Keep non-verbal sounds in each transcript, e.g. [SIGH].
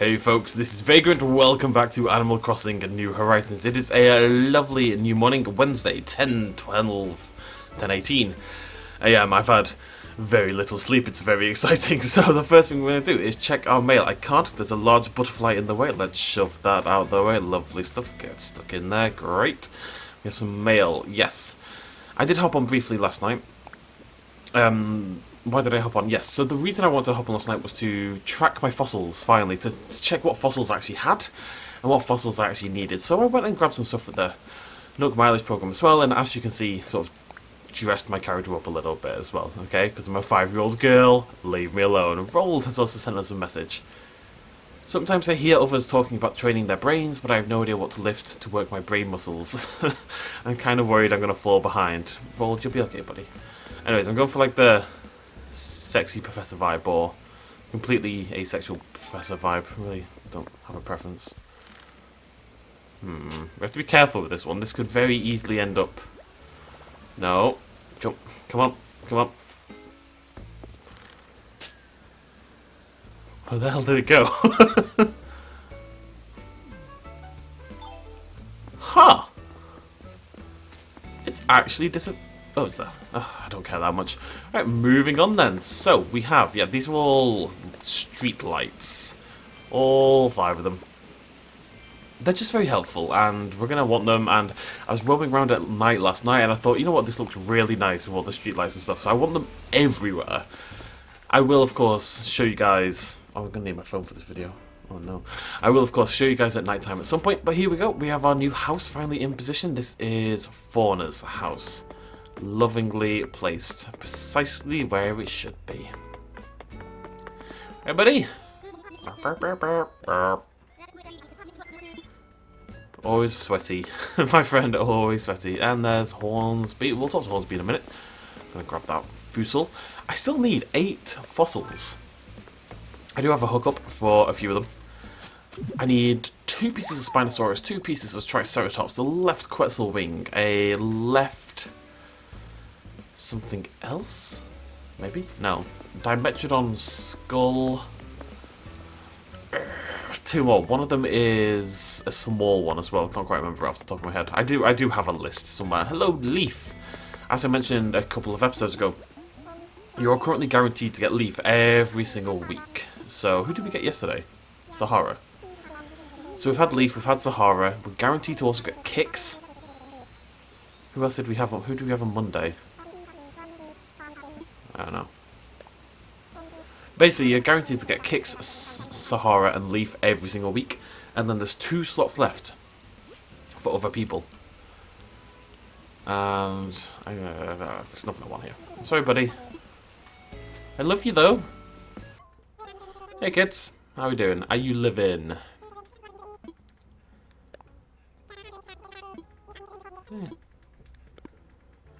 Hey folks, this is Vagrant. Welcome back to Animal Crossing New Horizons. It is a lovely new morning, Wednesday, 10, 12, 10, 18. Um, I've had very little sleep, it's very [LAUGHS] exciting. So the first thing we're going to do is check our mail. I can't, there's a large butterfly in the way. Let's shove that out the way. Lovely stuff, get stuck in there, great. We have some mail, yes. I did hop on briefly last night. Um, why did I hop on? Yes, so the reason I wanted to hop on last night was to track my fossils, finally, to, to, check what fossils I actually had and what fossils I actually needed. So I went and grabbed some stuff at the Nook Mileage program as well, and as you can see, sort of dressed my character up a little bit as well, okay? Because I'm a five-year-old girl, leave me alone. Roald has also sent us a message. Sometimes I hear others talking about training their brains, but I have no idea what to lift to work my brain muscles. [LAUGHS] I'm kind of worried I'm going to fall behind. Roald, you'll be okay, buddy. Anyways, I'm going for like the sexy professor vibe or completely asexual professor vibe. Really don't have a preference. Hmm. We have to be careful with this one. This could very easily end up... No. Come, come on. Come on. Where the hell did it go? [LAUGHS] huh. It's actually disappeared. Oh, there. Oh, I don't care that much. Right, moving on then. So, we have, yeah, these are all street lights. All five of them. They're just very helpful, and we're going to want them, and I was roaming around at night last night, and I thought, you know what, this looks really nice with all the street lights and stuff, so I want them everywhere. I will, of course, show you guys... Oh, I'm going to need my phone for this video. Oh no. I will of course show you guys at night time at some point, but here we go. We have our new house finally in position. This is Fauna's house lovingly placed precisely where it should be. Buddy! Always sweaty. [LAUGHS] My friend, always sweaty. And there's Hornsby. We'll talk to Hornsby in a minute. I'm gonna grab that fusel. I still need eight fossils. I do have a hookup for a few of them. I need two pieces of Spinosaurus, two pieces of Triceratops, a left Quetzal wing, a left something else? Maybe? No. Dimetrodon skull. Two more. One of them is a small one as well. I can't quite remember off the top of my head. I do I do have a list somewhere. Hello, Leaf. As I mentioned a couple of episodes ago, you're currently guaranteed to get Leaf every single week. So, who did we get yesterday? Sahara. So we've had Leaf, we've had Sahara. We're guaranteed to also get Kicks. Who else did we have? On, who do we have on Monday? I don't know. Basically, you're guaranteed to get Kicks, Sahara, and Leaf every single week, and then there's two slots left for other people. And uh, there's nothing I want here. Sorry, buddy. I love you though. Hey kids, how are we doing? Are you living? Yeah.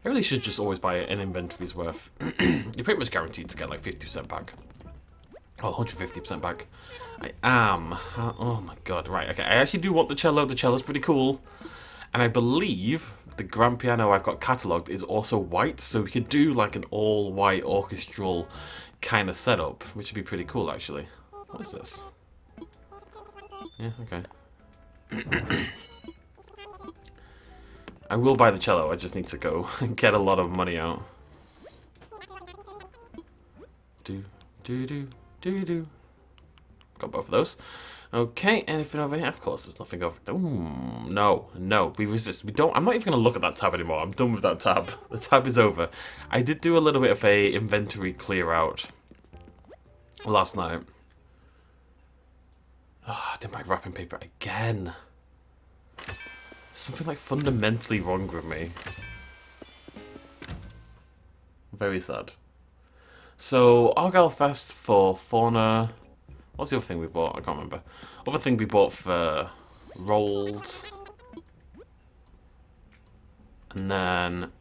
I really should just always buy an inventory's worth. [CLEARS THROAT] You're pretty much guaranteed to get like 50% back. Oh, 150% back. I am. Uh, oh my god, right, okay. I actually do want the cello. The cello's pretty cool. And I believe the grand piano I've got catalogued is also white, so we could do like an all-white orchestral kind of setup, which would be pretty cool actually. What is this? Yeah, okay. [CLEARS THROAT] I will buy the cello, I just need to go [LAUGHS] get a lot of money out. Do, do, do, do, do. Got both of those. Okay, anything over here? Of course, there's nothing over... Ooh, no, no, we resist. We don't... I'm not even going to look at that tab anymore. I'm done with that tab. [LAUGHS] The tab is over. I did do a little bit of a inventory clear out last night. Oh, I didn't buy wrapping paper again something like fundamentally wrong with me. Very sad. So, Argyle vest for Fauna. What's the other thing we bought? I can't remember. Other thing we bought for Roald. And then [CLEARS THROAT]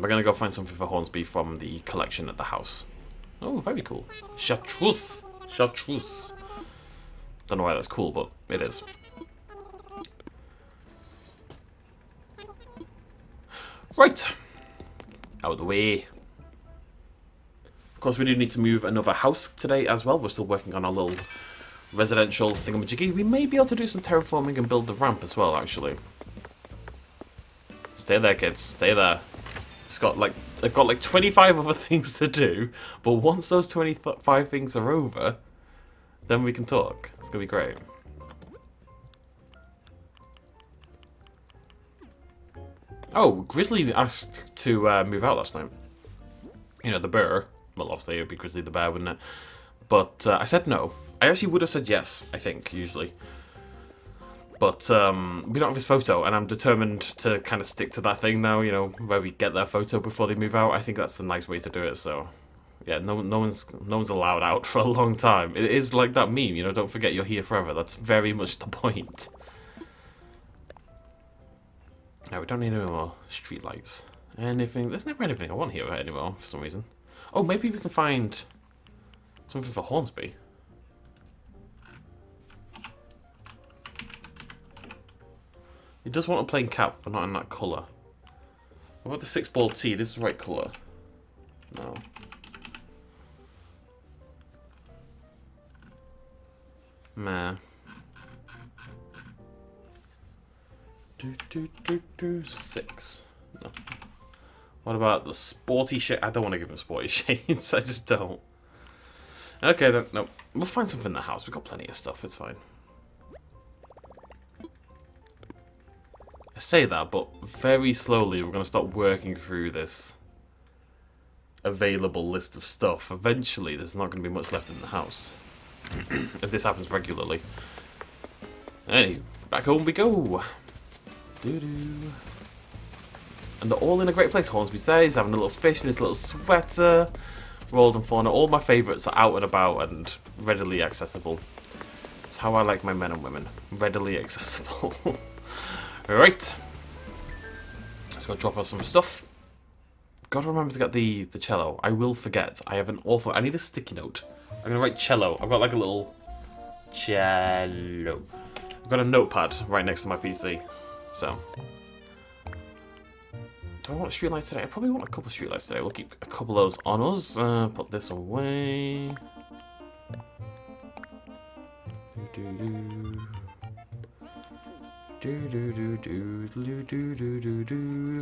we're going to go find something for Hornsby from the collection at the house. Oh, very cool. Chartreuse. Chartreuse. Don't know why that's cool, but it is. Right. Out of the way. Of course, we do need to move another house today as well. We're still working on our little residential thingamajiggy, we may be able to do some terraforming and build the ramp as well, actually. Stay there, kids. Stay there. It's got like I've got like 25 other [LAUGHS] things to do, but once those 25 things are over, then we can talk. It's gonna be great. Oh, Grizzly asked to uh, move out last night. You know, the bear. Well, obviously it would be Grizzly the bear, wouldn't it? But uh, I said no. I actually would have said yes, I think, usually. But um, we don't have his photo, and I'm determined to kind of stick to that thing now, you know, where we get their photo before they move out. I think that's a nice way to do it, so... Yeah, no, no one's no one's allowed out [LAUGHS] for a long time. It is like that meme, you know, don't forget you're here forever. That's very much the point. Now, we don't need any more streetlights. Anything, there's never anything I want here anymore, for some reason. Oh, maybe we can find something for Hornsby. He does want a plain cap, but not in that colour. What about the six ball tee? This is the right colour. No. Meh. Do, do, do, do, six. No. What about the sporty shade? I don't want to give him sporty [LAUGHS] shades. I just don't. Okay, then. No. We'll find something in the house. We've got plenty of stuff. It's fine. I say that, but very slowly we're going to start working through this available list of stuff. Eventually, there's not going to be much left in the house. [CLEARS THROAT] if this happens regularly. Anyway, back home we go. Doo -doo. And they're all in a great place. Hornsby says, having a little fish in his little sweater. Roald and fauna. All my favourites are out and about and readily accessible. It's how I like my men and women. Readily accessible. [LAUGHS] Alright. Let's go drop off some stuff. Gotta remember to get the, the cello. I will forget. I have an awful... I need a sticky note. I'm gonna write cello. I've got like a little... Cello. I've got a notepad right next to my PC. So. Do I want a streetlight today? I probably want a couple of streetlights today. We'll keep a couple of those on us. Uh, put this away.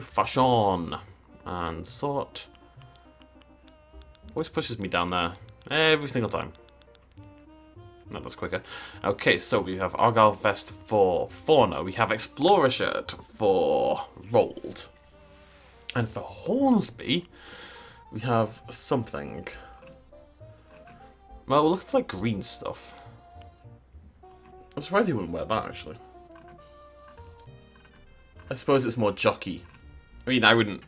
Fashion. And sort. Always pushes me down there. Every single time. No, that's quicker. Okay, so we have Argyle vest for Fauna. We have Explorer shirt for Roald. And for Hornsby, we have something. Well, we're looking for like green stuff. I'm surprised he wouldn't wear that actually. I suppose it's more jockey. I mean, I wouldn't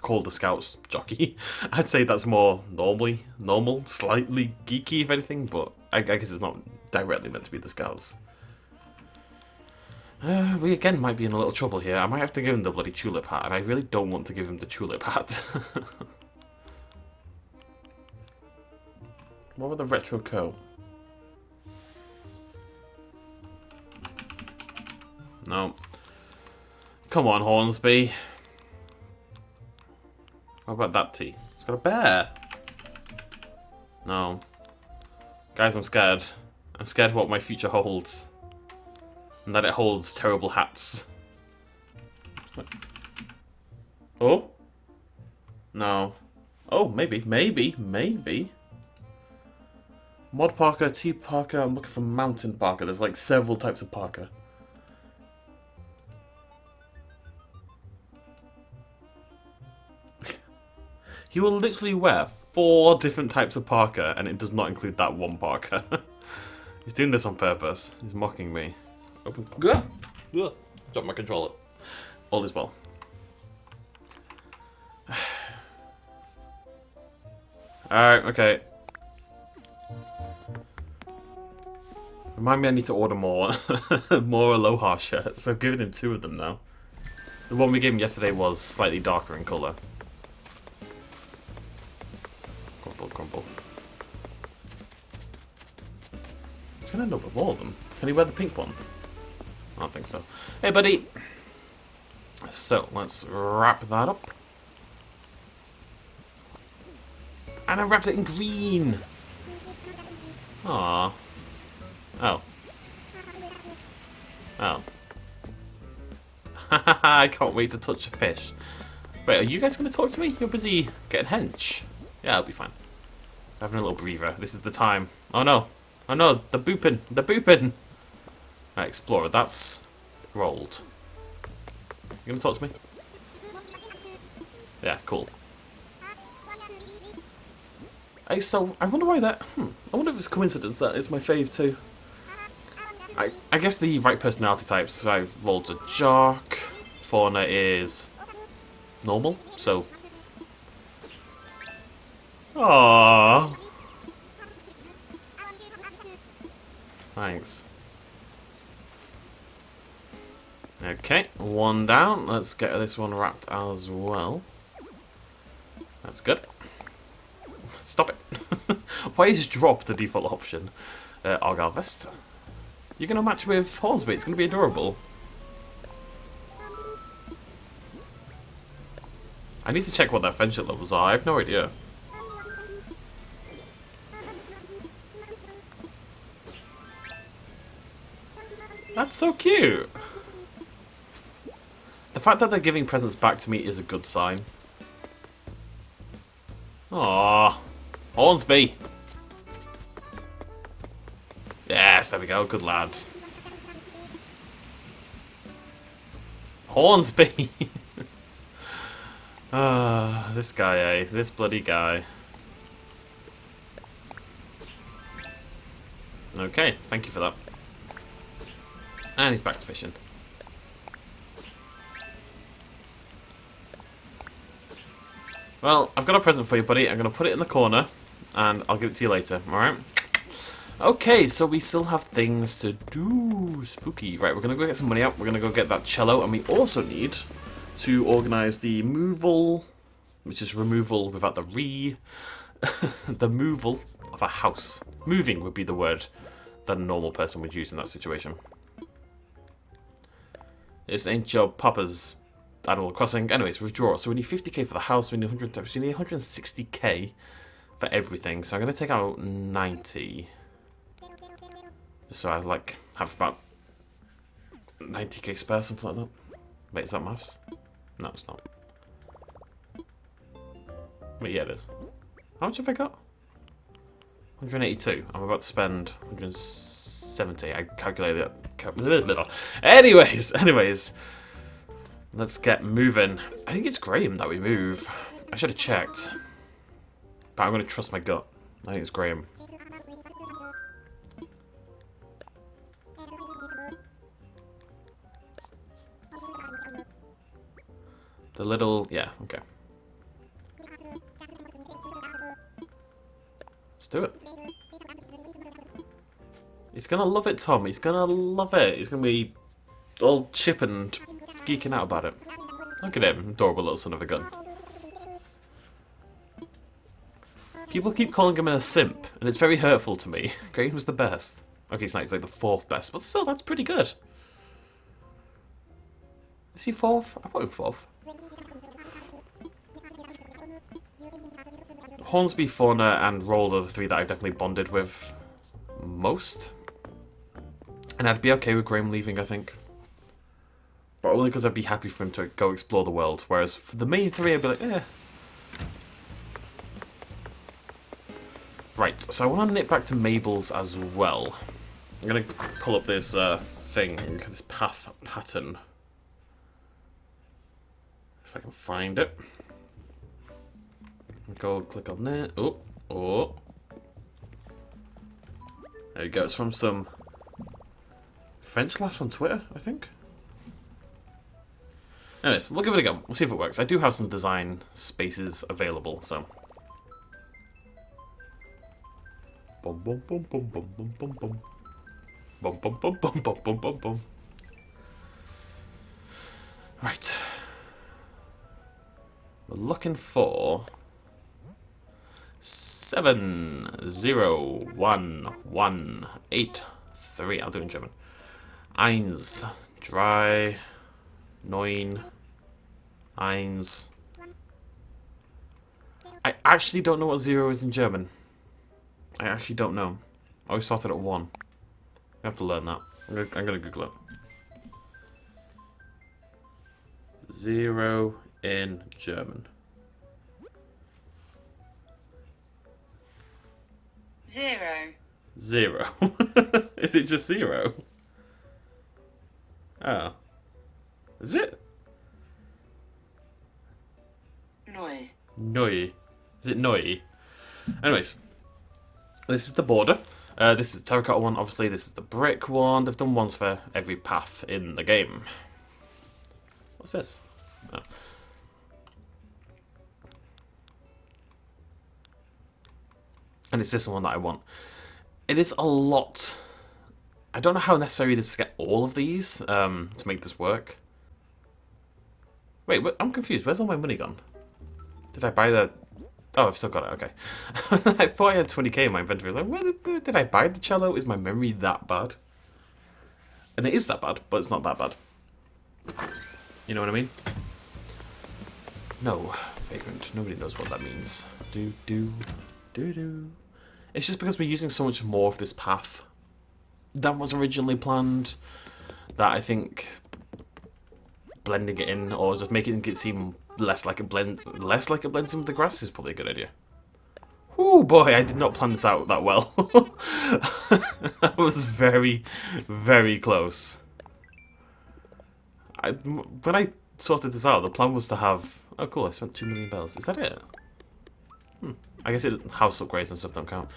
call the scouts jockey. [LAUGHS] I'd say that's more normally, normal, slightly geeky if anything, but I, I guess it's not directly meant to be the scouts. Uh, we again might be in a little trouble here. I might have to give him the bloody tulip hat, and I really don't want to give him the tulip hat. [LAUGHS] what about the retro coat? No. Come on, Hornsby. How about that tea? It's got a bear. No. Guys, I'm scared. I'm scared what my future holds. And that it holds terrible hats. Oh? No. Oh, maybe, maybe, maybe. Mod Parker, T Parker, I'm looking for Mountain Parker. There's like several types of Parker. [LAUGHS] He will literally wear four different types of parka, and it does not include that one parka. [LAUGHS] He's doing this on purpose. He's mocking me. Open. Drop my controller. All is well. [SIGHS] Alright, okay. Remind me I need to order more [LAUGHS] more Aloha shirts. I've given him two of them now. The one we gave him yesterday was slightly darker in colour. Gonna end up with all of them. Can he wear the pink one? I don't think so. Hey, buddy! So, let's wrap that up. And I wrapped it in green! Ah, Oh. Oh. [LAUGHS] I can't wait to touch a fish. Wait, are you guys going to talk to me? You're busy getting hench. Yeah, I'll be fine. Having a little breather. This is the time. Oh no. Oh no, the booping. The booping. Right, Explorer, that's Roald. You gonna talk to me? Yeah, cool. Hey, so, I wonder why that... Hmm, I wonder if it's coincidence that it's my fave too. I, I guess the right personality types. So I've rolled a jock. Fauna is normal, so... Aww. Thanks. Okay, one down. Let's get this one wrapped as well. That's good. Stop it. [LAUGHS] Why is drop the default option? Uh, Argyle Vest. You're going to match with Hornsby. It's going to be adorable. I need to check what their friendship levels are. I have no idea. That's so cute. The fact that they're giving presents back to me is a good sign. Aww. Hornsby. Yes, there we go. Good lad. Hornsby. [LAUGHS] Ah, uh, this guy, eh? This bloody guy. Okay, thank you for that. And he's back to fishing. Well, I've got a present for you, buddy. I'm going to put it in the corner, and I'll give it to you later, alright? Okay, so we still have things to do. Spooky. Right, we're going to go get some money out. We're going to go get that cello, and we also need to organise the moval, which is removal without the re, [LAUGHS] the moval of a house. Moving would be the word that a normal person would use in that situation. This ain't your papa's Animal Crossing. Anyways, withdraw. So we need 50k for the house, we need 100, so we need 160k for everything. So I'm going to take out 90. Just so I like have about 90k spare, something like that. Wait, is that maths? No, it's not. Wait, yeah, it is. How much have I got? 182. I'm about to spend 170. I calculated it. Anyways, [LAUGHS] anyways. Let's get moving. I think it's Graham that we move. I should have checked. But I'm going to trust my gut. I think it's Graham. The little... Yeah, okay. Let's do it. He's gonna love it, Tom. He's gonna love it. He's gonna be all chip and geeking out about it. Look at him, adorable little son of a gun. People keep calling him a simp, and it's very hurtful to me. [LAUGHS] Graham's the best. Okay, it's not he's like the fourth best, but still, that's pretty good. Is he fourth? I put him fourth. Hornsby, Fauna, and Roald are the three that I've definitely bonded with most. And I'd be okay with Graham leaving, I think but only because I'd be happy for him to go explore the world. Whereas for the main three, I'd be like, eh. Right, so I want to nip back to Mabel's as well. I'm going to pull up this uh, thing, this path pattern. If I can find it. Go click on there. Oh, oh. There you go. It's from some French lass on Twitter, I think. Anyways, we'll give it a go. We'll see if it works. I do have some design spaces available, so. Boom, boom, boom, boom, boom, boom, boom, boom. Boom, boom, boom, boom, boom, boom, boom, boom. Right. We're looking for seven zero one one eight three. I'll do it in German. Eins, drei, neun, eins. I actually don't know what zero is in German. I actually don't know. I always started at one. I have to learn that. I'm gonna, I'm gonna Google it. Zero in German. Zero. Zero. [LAUGHS] Is it just zero? Oh. Is it? Neu. Noi. Is it Noi? Anyways, this is the border. Uh, this is the terracotta one, obviously. This is the brick one. They've done ones for every path in the game. What's this? Oh. And it's this one that I want. It is a lot. I don't know how necessary it is to get all of these um, to make this work. Wait, I'm confused. Where's all my money gone? Did I buy the... Oh, I've still got it. Okay. [LAUGHS] I thought I had 20k in my inventory. I was like, where did, where did I buy the cello? Is my memory that bad? And it is that bad, but it's not that bad. You know what I mean? No, vagrant. Nobody knows what that means. Do, do, do, do. It's just because we're using so much more of this path than was originally planned that I think blending it in or just making it seem less like a blend less like it blends in with the grass is probably a good idea. Oh boy, I did not plan this out that well. [LAUGHS] that was very, very close. I, when I sorted this out, the plan was to have... Oh cool, I spent 2 million bells. Is that it? Hmm. I guess it, house upgrades and stuff don't count.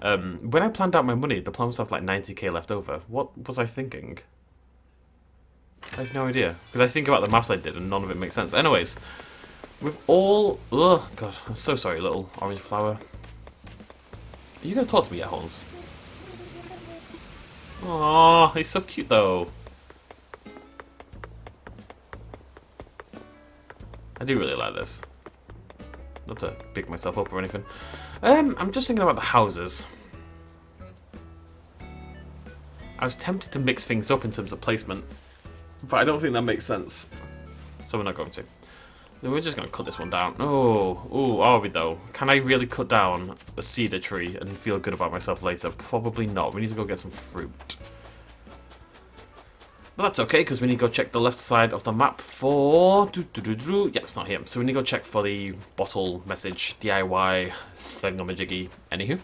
Um, when I planned out my money, the plan was to have like 90k left over. What was I thinking? I have no idea. Because I think about the maths I did and none of it makes sense. Anyways, with all... Oh, God. I'm so sorry, little orange flower. Are you going to talk to me yet, Hans? Aww, he's so cute, though. I do really like this. Not to pick myself up or anything. Um, I'm just thinking about the houses. I was tempted to mix things up in terms of placement. But I don't think that makes sense. So we're not going to. We're just going to cut this one down. Oh, oh, are we though? Can I really cut down a cedar tree and feel good about myself later? Probably not. We need to go get some fruit. But that's okay, because we need to go check the left side of the map for... Doo -doo -doo -doo. Yep, it's not here. So we need to go check for the bottle message DIY thingamajiggy. Anywho.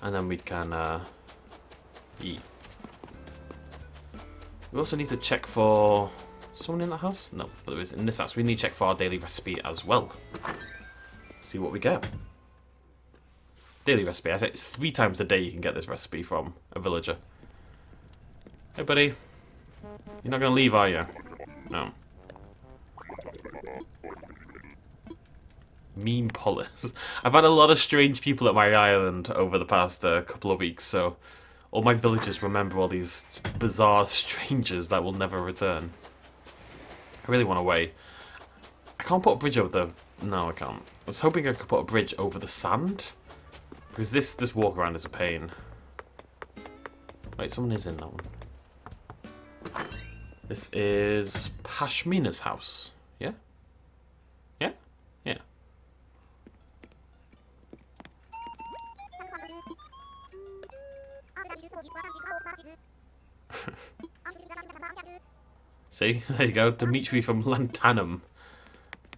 And then we can... Uh, eat. We also need to check for someone in the house? No, but there is in this house. We need to check for our daily recipe as well. See what we get. Daily recipe. I say it's three times a day you can get this recipe from a villager. Hey, buddy. You're not to leave, are you? No. Mean Polis. [LAUGHS] I've had a lot of strange people at my island over the past uh, couple of weeks, so all my villagers remember all these bizarre strangers that will never return. I really want away. I can't put a bridge over the... No, I can't. I was hoping I could put a bridge over the sand. Because this, this walk around is a pain. Wait, someone is in that one. This is Pashmina's house. Yeah? Yeah? Yeah. [LAUGHS] See, [LAUGHS] there you go, Dimitri from Lantanum.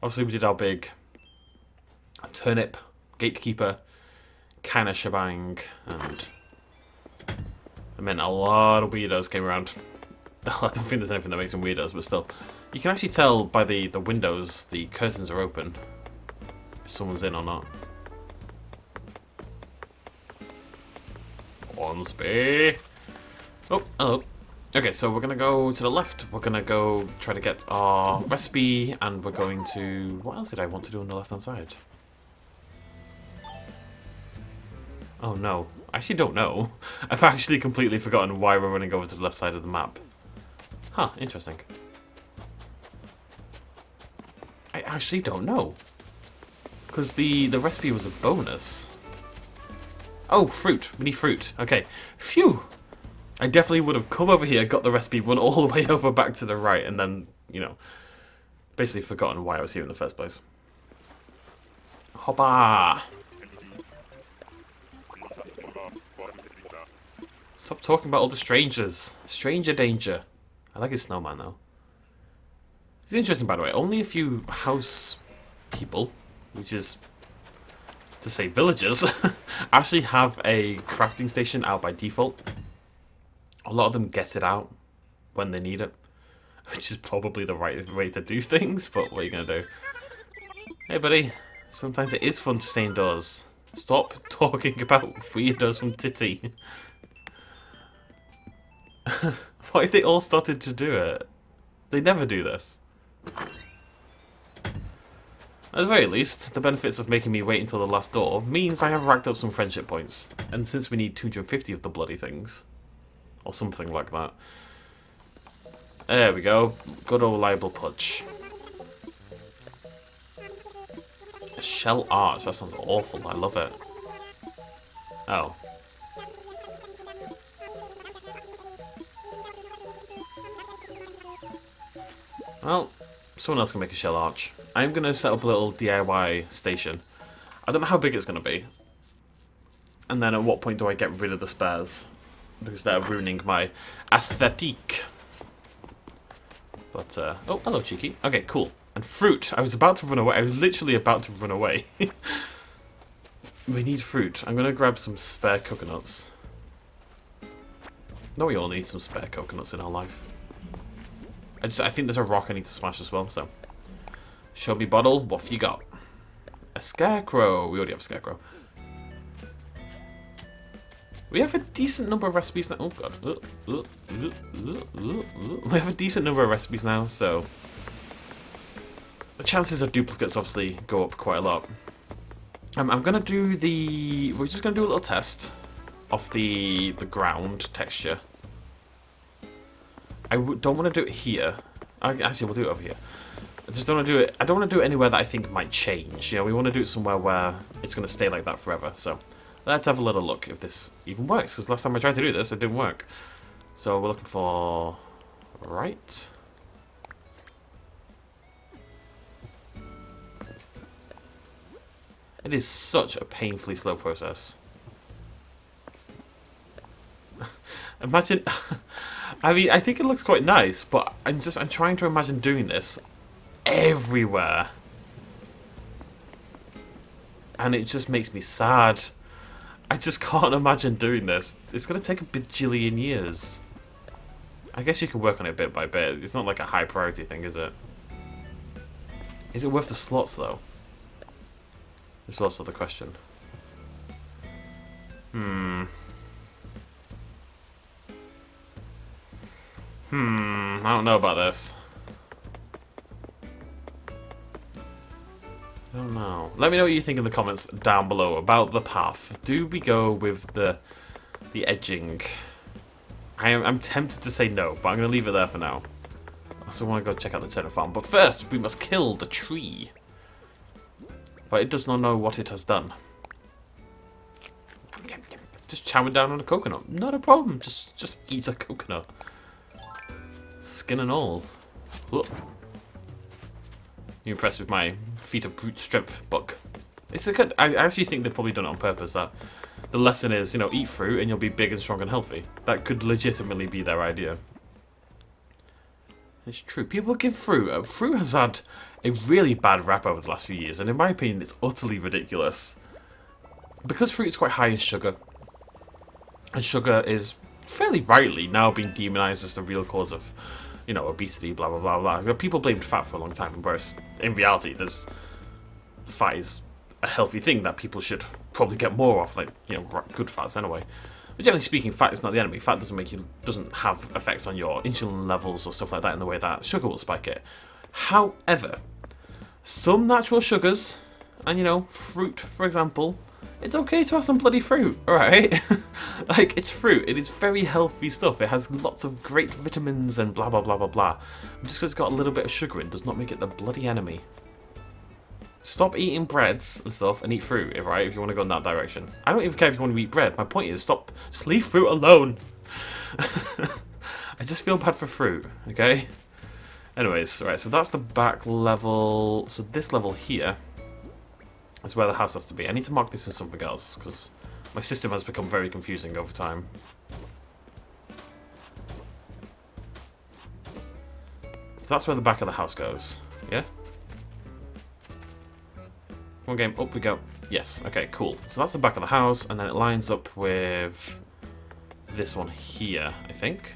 Obviously we did our big turnip, gatekeeper, kind of shebang, and I meant a lot of weirdos came around. [LAUGHS] I don't think there's anything that makes them weirdos, but still. You can actually tell by the, the windows the curtains are open. If someone's in or not. Hornsby. Oh, hello. Okay, so we're gonna go to the left. We're gonna go try to get our recipe, and we're going to... What else did I want to do on the left-hand side? Oh no. I actually don't know. [LAUGHS] I've actually completely forgotten why we're running over to the left side of the map. Huh, interesting. I actually don't know. Because the, the recipe was a bonus. Oh, fruit. We need fruit. Okay. Phew! I definitely would have come over here, got the recipe, run all the way [LAUGHS] over back to the right, and then, you know, basically forgotten why I was here in the first place. Hoppa! Stop talking about all the strangers. Stranger danger. I like his snowman though. It's interesting, by the way. Only a few house people, which is to say villagers, [LAUGHS] actually have a crafting station out by default. A lot of them get it out when they need it, [LAUGHS] which is probably the right way to do things, but what are you going to do? Hey, buddy. Sometimes it is fun to stay indoors. Stop [LAUGHS] talking about weirdos from Titty. [LAUGHS] what if they all started to do it? They never do this. At the very least, the benefits of making me wait until the last door means I have racked up some friendship points. And since we need 250 of the bloody things, or something like that. There we go. Good old reliable pudge. Shell arch, that sounds awful. I love it. Oh. Well, someone else can make a shell arch. I'm going to set up a little DIY station. I don't know how big it's going to be. And then at what point do I get rid of the spares? Because they're ruining my aesthetic. But, uh, oh, hello, Cheeky. Okay, cool. And fruit. I was about to run away. I was literally about to run away. [LAUGHS] we need fruit. I'm going to grab some spare coconuts. No, we all need some spare coconuts in our life. I just I think there's a rock I need to smash as well, so. Show me bottle, what have you got? A scarecrow. We already have a scarecrow. We have a decent number of recipes now. Oh god. Uh, uh, uh, we have a decent number of recipes now, so the chances of duplicates obviously go up quite a lot. Um, I'm gonna do the. We're just gonna do a little test of the the ground texture. I don't want to do it here. Actually, we'll do it over here. I just don't want to do it. I don't want to do it anywhere that I think might change. You know, we want to do it somewhere where it's going to stay like that forever. So let's have a little look if this even works. Because last time I tried to do this, it didn't work. So we're looking for right. It is such a painfully slow process. [LAUGHS] Imagine. [LAUGHS] I mean, I think it looks quite nice, but I'm just I'm trying to imagine doing this everywhere. And it just makes me sad. I just [LAUGHS] can't imagine doing this. It's going to take a bajillion years. I guess you can work on it bit by bit. It's not like a high priority thing, is it? Is it worth the slots, though? There's also the question. Hmm. Hmm, I don't know about this. I don't know. Let me know what you think in the comments down below about the path. Do we go with the the edging? I am I'm tempted to say no, but I'm going to leave it there for now. I also want to go check out the turnip farm. But first, we must kill the tree. But it does not know what it has done. Just chowing down on a coconut. Not a problem. Just just eat a coconut. Skin and all. Whoa. You impressed with my feat of brute strength book? It's a good. I actually think they've probably done it on purpose. That the lesson is, you know, eat fruit and you'll be big and strong and healthy. That could legitimately be their idea. It's true. People give fruit. Uh, fruit has had a really bad rap over the last few years, and in my opinion, it's utterly ridiculous. Because fruit is quite high in sugar, and sugar is fairly rightly now being demonized as the real cause of, you know, obesity, blah, blah, blah, blah. People blamed fat for a long time, whereas in reality, there's fat is a healthy thing that people should probably get more of, like, you know, good fats anyway. But generally speaking, fat is not the enemy. Fat doesn't make you doesn't have effects on your insulin levels or stuff like that in the way that sugar will spike it. However, some natural sugars, and you know, fruit, for example, it's okay to have some bloody fruit, alright? [LAUGHS] like, it's fruit. It is very healthy stuff. It has lots of great vitamins and blah, blah, blah, blah, blah. just because it's got a little bit of sugar in does not make it the bloody enemy. Stop eating breads and stuff and eat fruit, right, if you want to go in that direction. I don't even care if you want to eat bread. My point is, stop, just leave fruit alone. [LAUGHS] I just feel bad for fruit, okay? Anyways, right, so that's the back level. So this level here that's where the house has to be. I need to mark this in something else, because my system has become very confusing over time. So that's where the back of the house goes. Yeah? One game, up we go. Yes, okay, cool. So that's the back of the house, and then it lines up with this one here, I think.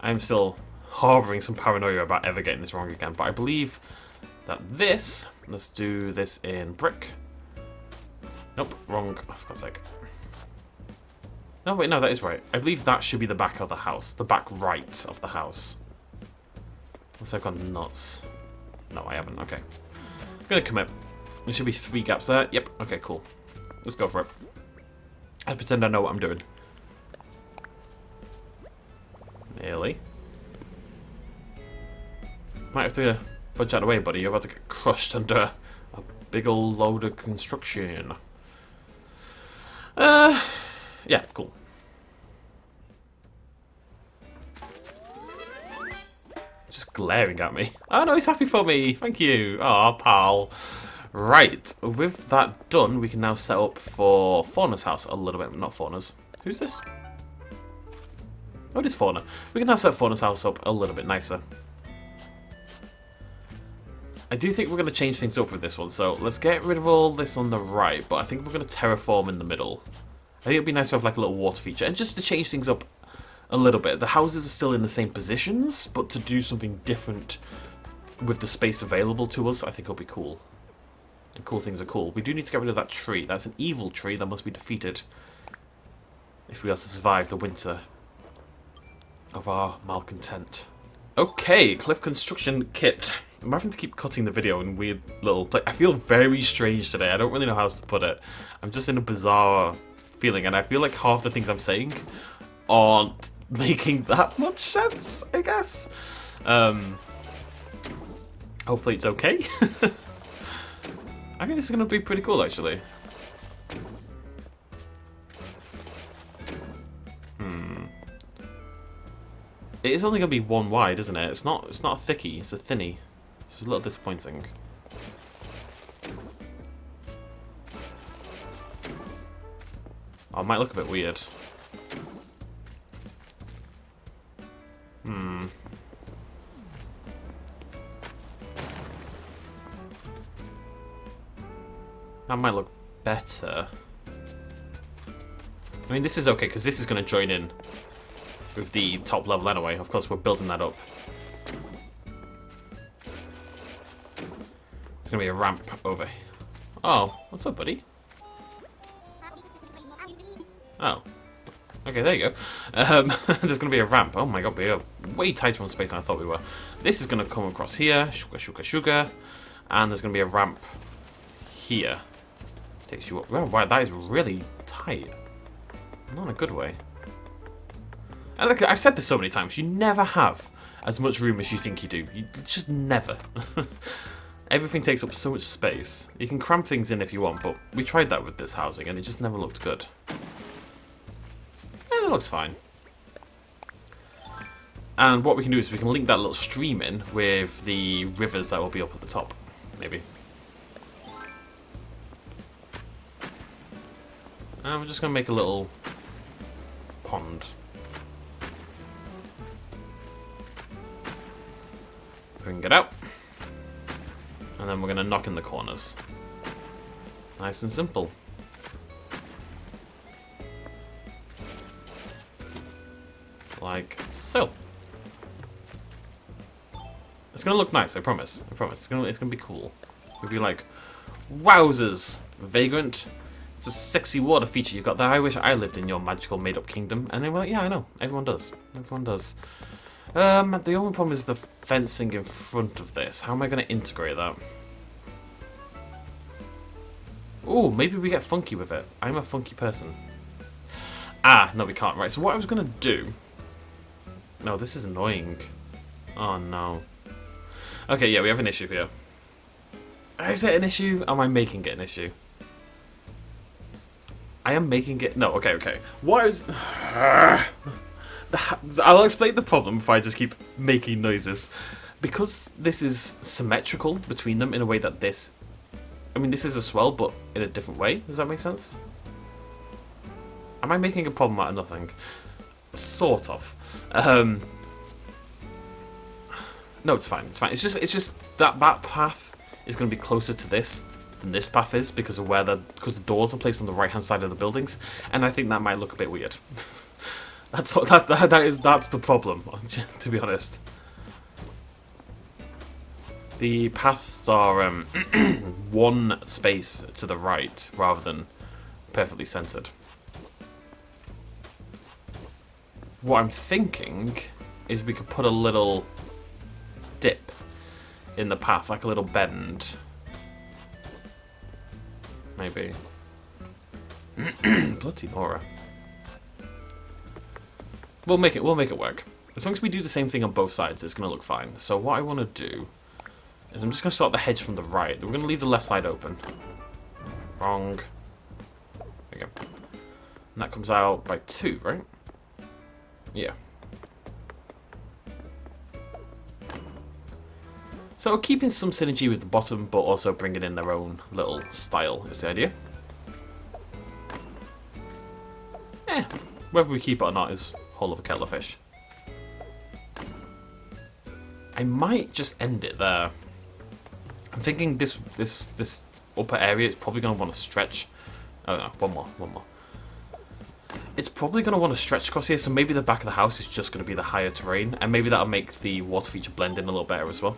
I'm still harbouring some paranoia about ever getting this wrong again, but I believe that this let's do this in brick. Nope, wrong, oh, for God's sake. No, wait, no, that is right. I believe that should be the back of the house, the back right of the house. Unless I've gone nuts. No, I haven't, okay. I'm gonna commit. There should be three gaps there. Yep, okay, cool. Let's go for it. I pretend I know what I'm doing. Nearly. Might have to budge out of the way, buddy. You're about to get crushed under a big old load of construction. Uh, yeah, cool. Just glaring at me. Oh no, he's happy for me. Thank you. Oh, pal. Right, with that done, we can now set up for Fauna's house a little bit. Not Fauna's. Who's this? Oh, it is Fauna. We can now set Fauna's house up a little bit nicer. I do think we're going to change things up with this one, so let's get rid of all this on the right, but I think we're going to terraform in the middle. I think it'd be nice to have like a little water feature, and just to change things up a little bit. The houses are still in the same positions, but to do something different with the space available to us, I think it'll be cool. And cool things are cool. We do need to get rid of that tree. That's an evil tree that must be defeated if we are to survive the winter of our malcontent. Okay, cliff construction kit. I'm having to keep cutting the video in weird little... Like, I feel very strange today. I don't really know how else to put it. I'm just in a bizarre feeling, and I feel like half the things I'm saying aren't [LAUGHS] making that much sense, I guess. Um, hopefully it's okay. [LAUGHS] I think this is going to be pretty cool, actually. Hmm. It is only going to be one wide, isn't it? It's not. It's not a thickie. It's a thinny. It's a little disappointing. Oh, it might look a bit weird. Hmm. That might look better. I mean, this is okay, because this is going to join in with the top level anyway. Of course, we're building that up. To be a ramp over. Oh, what's up, buddy? Oh. Okay, there you go. Um, [LAUGHS] there's going to be a ramp. Oh my god, we are way tighter on space than I thought we were. This is going to come across here. Sugar, sugar, sugar. And there's going to be a ramp here. Takes you up. Wow, wow, that is really tight. Not in a good way. And look, I've said this so many times. You never have as much room as you think you do. You just never. [LAUGHS] Everything takes up so much space. You can cram things in if you want, but we tried that with this housing and it just never looked good. Eh, it looks fine. And what we can do is we can link that little stream in with the rivers that will be up at the top, maybe. And we're just going to make a little pond. Bring it out. And then we're to knock in the corners. Nice and simple. Like so. It's gonna look nice, I promise. I promise. It's gonna it's gonna be cool. It'll be like, wowzers, vagrant. It's a sexy water feature you've got there. I wish I lived in your magical made-up kingdom. And they were like, yeah, I know. Everyone does. Everyone does. Um, the only problem is the fencing in front of this. How am I going to integrate that? Oh, maybe we get funky with it. I'm a funky person. Ah, no, we can't. Right, so what I was going to do... No, this is annoying. Oh, no. Okay, yeah, we have an issue here. Is it an issue? Am I making it an issue? I am making it... No, okay, okay. What is... [SIGHS] [LAUGHS] I'll explain the problem if I just keep making noises. Because this is symmetrical between them in a way that this... I mean, this is a swell, but in a different way. Does that make sense? Am I making a problem out of nothing? Sort of. Um, No, it's fine. It's fine. It's just it's just that that path is going to be closer to this than this path is because of where the because the doors are placed on the right hand side of the buildings, and I think that might look a bit weird. [LAUGHS] that's that, that that is that's the problem, [LAUGHS] to be honest. The paths are um, [CLEARS THROAT] one space to the right rather than perfectly centered. What I'm thinking is we could put a little dip in the path, like a little bend. Maybe. [CLEARS THROAT] Bloody Nora. We'll make it. We'll make it work. As long as we do the same thing on both sides, it's going to look fine. So what I want to do is I'm just going to start the hedge from the right. We're going to leave the left side open. Wrong. There we go. And that comes out by two, right? Yeah. So keeping some synergy with the bottom, but also bringing in their own little style is the idea. Eh, whether we keep it or not is whole of a kettle of fish. I might just end it there. I'm thinking this this this upper area is probably going to want to stretch. Oh no, one more, one more. It's probably going to want to stretch across here, so maybe the back of the house is just going to be the higher terrain, and maybe that'll make the water feature blend in a little better as well.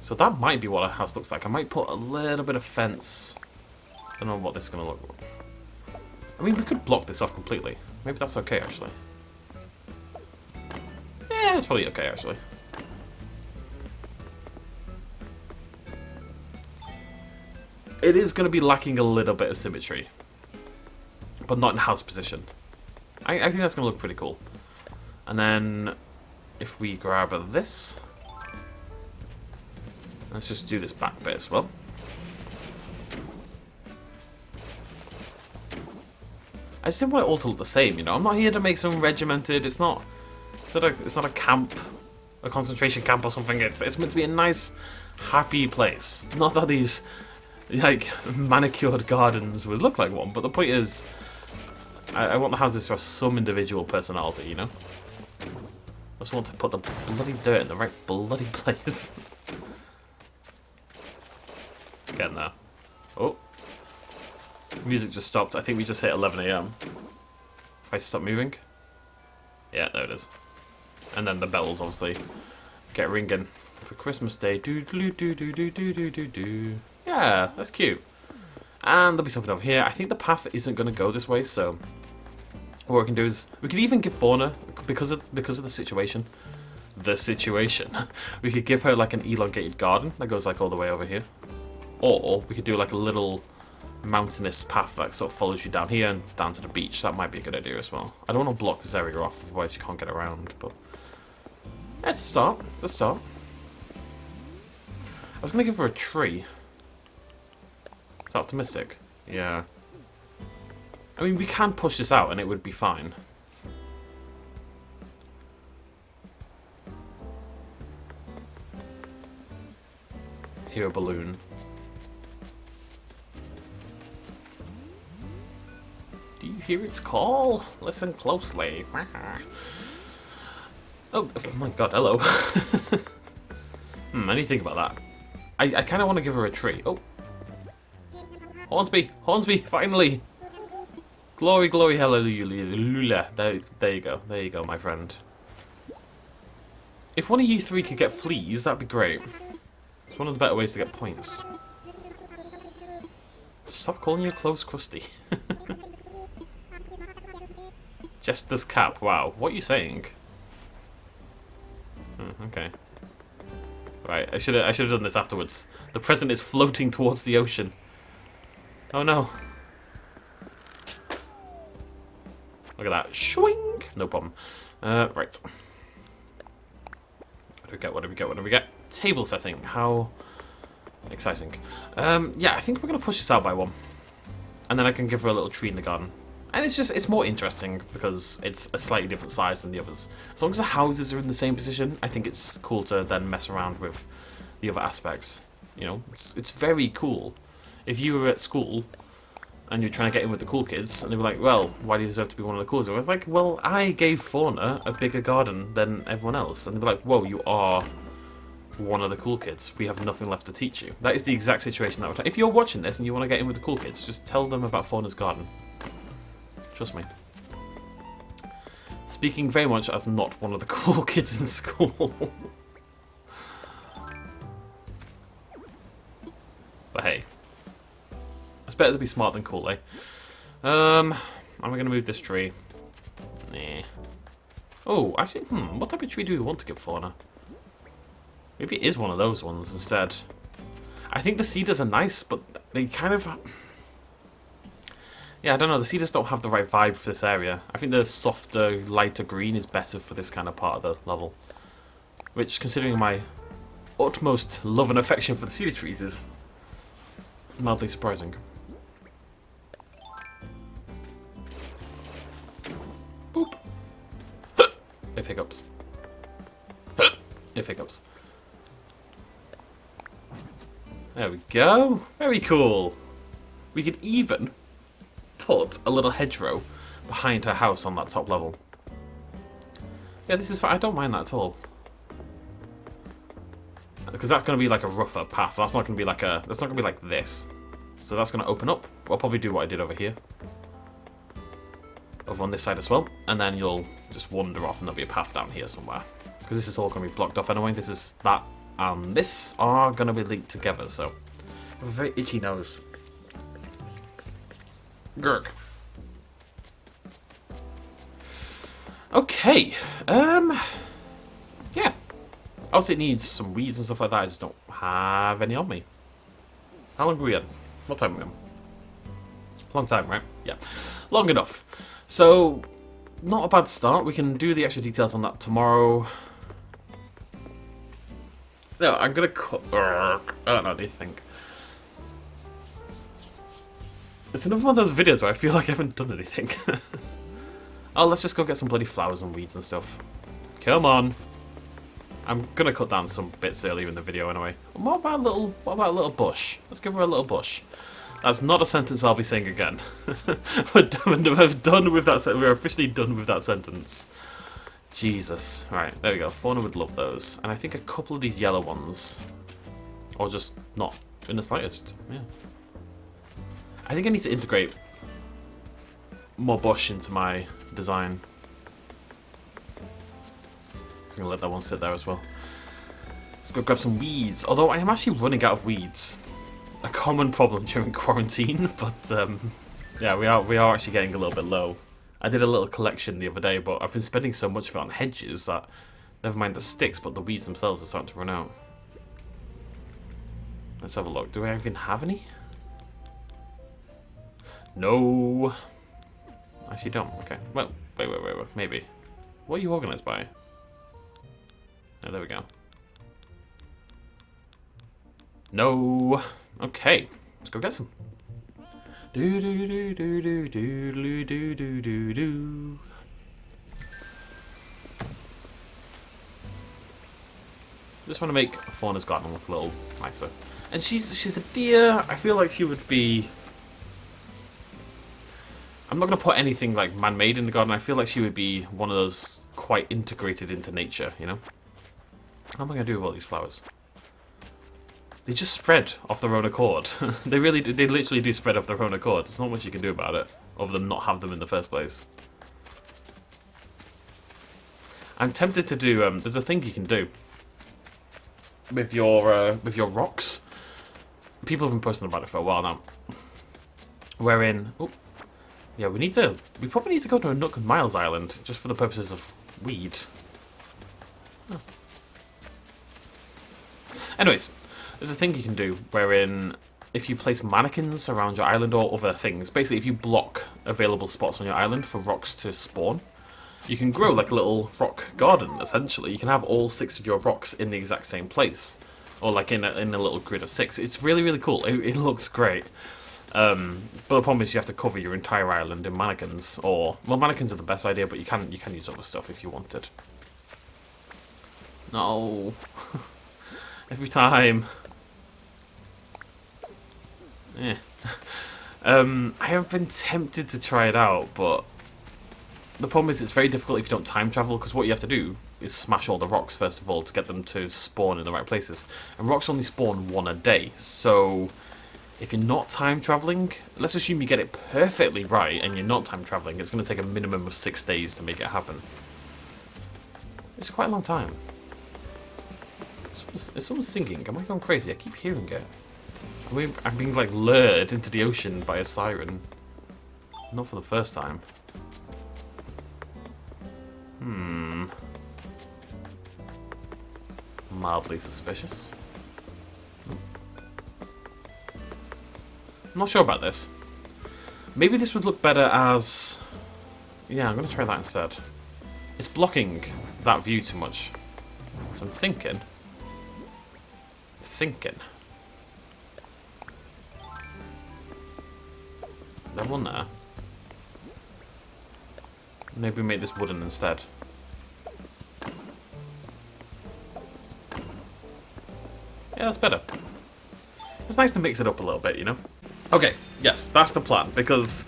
So that might be what a house looks like. I might put a little bit of fence. I don't know what this is going to look like. I mean, we could block this off completely. Maybe that's okay, actually. That's probably okay, actually. It is going to be lacking a little bit of symmetry. But not in house position. I, I think that's going to look pretty cool. And then, if we grab this... Let's just do this back bit as well. I just didn't want it all to look the same, you know. I'm not here to make some regimented. It's not. It's not a. It's not a camp, a concentration camp or something. It's it's meant to be a nice, happy place. Not that these, like manicured gardens would look like one. But the point is, I, I want the houses to have some individual personality, you know. I just want to put the bloody dirt in the right bloody [LAUGHS] place. Getting there. Oh. Music just stopped. I think we just hit 11am. If I stop moving. Yeah, there it is. And then the bells obviously get ringing for Christmas Day. Do do do do do do do do do. Yeah, that's cute. And there'll be something over here. I think the path isn't going to go this way, so what we can do is we could even give Fauna because of because of the situation. The situation. [LAUGHS] we could give her like an elongated garden that goes like all the way over here. Or we could do like a little mountainous path that sort of follows you down here and down to the beach. That might be a good idea as well. I don't want to block this area off, otherwise you can't get around, but... It's a start. It's a start. I was going to give her a tree. That optimistic? Yeah. I mean, we can push this out and it would be fine. Here a balloon. Do you hear its call? Listen closely. [LAUGHS] oh, oh my god, hello. [LAUGHS] hmm, I need to think about that. I, I kind of want to give her a tree. Oh. Hornsby! Hornsby! Finally! Glory, glory, hallelujah. There, there you go. There you go, my friend. If one of you three could get fleas, that'd be great. It's one of the better ways to get points. Stop calling your clothes crusty. [LAUGHS] Jester's cap. Wow. What are you saying? Hmm, okay. Right. I should. I should have done this afterwards. The present is floating towards the ocean. Oh no. Look at that. Swing. No problem. Uh, right. What do we get? What do we get? What do we get? Table setting. How exciting. Um, yeah, I think we're going to push this out by one. And then I can give her a little tree in the garden. And it's just, it's more interesting because it's a slightly different size than the others. As long as the houses are in the same position, I think it's cool to then mess around with the other aspects. You know, it's, it's very cool. If you were at school and you're trying to get in with the cool kids, and they were like, well, why do you deserve to be one of the coolest? I was like, well, I gave Fauna a bigger garden than everyone else. And they were like, whoa, you are one of the cool kids. We have nothing left to teach you. That is the exact situation that we're If you're watching this and you want to get in with the cool kids, just tell them about Fauna's Garden. Trust me. Speaking very much as not one of the [LAUGHS] cool kids in school. but hey. It's better to be smart than cool, eh? Um, am going to move this tree? Nah. Oh, actually, hmm, what type of tree do we want to give Fauna? Maybe it is one of those ones instead. I think the cedars are nice, but they kind of... Yeah, I don't know, the cedars don't have the right vibe for this area. I think the softer, lighter green is better for this kind of part of the level. Which, considering my utmost love and affection for the cedar trees, is mildly surprising. Boop. if hiccups. if hiccups. There we go. Very cool. We could even put a little hedgerow behind her house on that top level. Yeah, this is fine. I don't mind that at all. Because that's going to be like a rougher path. That's not going to be like a... That's not going to be like this. So that's going to open up. I'll probably do what I did over here. Over on this side as well. And then you'll just wander off and there'll be a path down here somewhere. Because this is all going to be blocked off anyway. This is that and this are going to be linked together, so... I have a very itchy nose. Gurk. Okay, um... Yeah. Also it needs some weeds and stuff like that, I just don't have any on me. How long are we in? What time are we on? Long time, right? Yeah. Long enough. So, not a bad start. We can do the extra details on that tomorrow. No, I'm gonna cut. I don't know. Do you think? It's another one of those videos where I feel [LAUGHS] like I haven't done anything. [LAUGHS] oh, let's just go get some bloody flowers and weeds and stuff. Come on. I'm gonna cut down some bits earlier in the video anyway. What about a little? What about a little bush? Let's give her a little bush. That's not a sentence I'll be saying again. [LAUGHS] we're, done, with that. We're officially done with that sentence. Jesus. Right, there we go. Fauna would love those. And I think a couple of these yellow ones. Or just not in the slightest. Yeah. I think I need to integrate more bush into my design. I'm going to let that one sit there as well. Let's go grab some weeds. Although I am actually running out of weeds. A common problem [LAUGHS] during quarantine, [LAUGHS] but um, yeah, we are we are actually getting a little bit low. I did a little collection the other day, but I've been spending so much of it on hedges that, never mind the sticks, but the weeds themselves are starting to run out. Let's have a look. Do I even have any? No. I don't. Okay. Well, wait, wait, wait, wait. Maybe. What are you organized by? Oh, there we go. No. Okay. Let's go get some. Do do do do do do do do do do. Just want to make Fauna's garden look a little nicer. And she's she's a deer. I feel like she would be. I'm not going to put anything like man-made in the garden. I feel like she would be one of those quite integrated into nature, you know? How am I going to do with all these flowers? They just spread off their own accord. [LAUGHS] they really do, they literally do spread off their own accord. There's not much you can do about it, other than not have them in the first place. I'm tempted to do, um, there's a thing you can do with your, uh, with your rocks. People have been posting about it for a while now. Wherein, oh, yeah, we need to, we probably need to go to a Nook Miles Island, just for the purposes of weed. Anyways, there's a thing you can do wherein if you place mannequins around your island or other things, basically if you block available spots on your island for rocks to spawn, you can grow like a little rock garden, essentially. You can have all six of your rocks in the exact same place. Or like in a, in a little grid of six. It's really, really cool. It, it looks great. Um, but the problem is you have to cover your entire island in mannequins. Or, well, mannequins are the best idea, but you can, you can use other stuff if you wanted. No. [LAUGHS] Every time. Yeah. [LAUGHS] um, I haven't been tempted to try it out, but the problem is it's very difficult if you don't time travel because what you have to do is smash all the rocks first of all to get them to spawn in the right places. And rocks only spawn one a day, so if you're not time traveling, let's assume you get it perfectly right and you're not time traveling, it's going to take a minimum of six days to make it happen. It's quite a long time. It's, almost sinking. Am I going crazy? I keep hearing it. I'm being like lured into the ocean by a siren. Not for the first time. Hmm. Mildly suspicious. I'm not sure about this. Maybe this would look better as... Yeah, I'm going to try that instead. It's blocking that view too much. So I'm thinking... Thinking... That one there. Maybe make this wooden instead. Yeah, that's better. It's nice to mix it up a little bit, you know? Okay, yes, that's the plan, because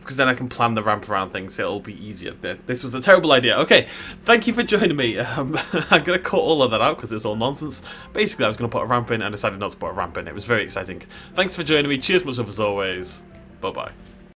because then I can plan the ramp around things, it'll be easier. This was a terrible idea. Okay, thank you for joining me. [LAUGHS] Um, [LAUGHS] I'm going to cut all of that out because it's all nonsense. Basically, I was going to put a ramp in and decided not to put a ramp in. It was very exciting. Thanks for joining me. Cheers much love as always. Bye-bye.